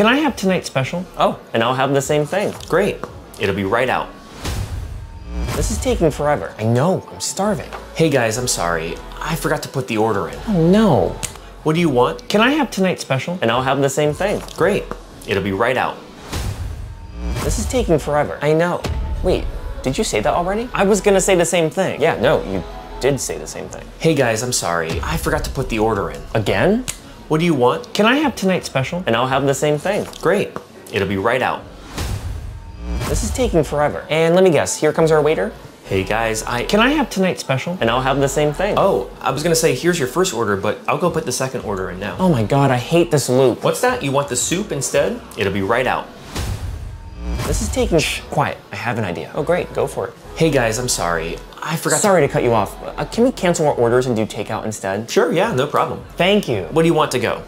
Can I have tonight's special? Oh, and I'll have the same thing. Great. It'll be right out. This is taking forever. I know, I'm starving. Hey guys, I'm sorry. I forgot to put the order in. Oh no. What do you want? Can I have tonight's special? And I'll have the same thing. Great. It'll be right out. This is taking forever. I know. Wait, did you say that already? I was gonna say the same thing. Yeah, no, you did say the same thing. Hey guys, I'm sorry. I forgot to put the order in. Again? What do you want? Can I have tonight's special? And I'll have the same thing. Great. It'll be right out. This is taking forever. And let me guess, here comes our waiter. Hey guys, I. Can I have tonight's special? And I'll have the same thing. Oh, I was gonna say, here's your first order, but I'll go put the second order in now. Oh my god, I hate this loop. What's that? You want the soup instead? It'll be right out. This is taking. Shh, quiet. I have an idea. Oh, great. Go for it. Hey guys, I'm sorry. I forgot. Sorry to cut you off. Uh, can we cancel our orders and do takeout instead? Sure, yeah, no problem. Thank you. What do you want to go?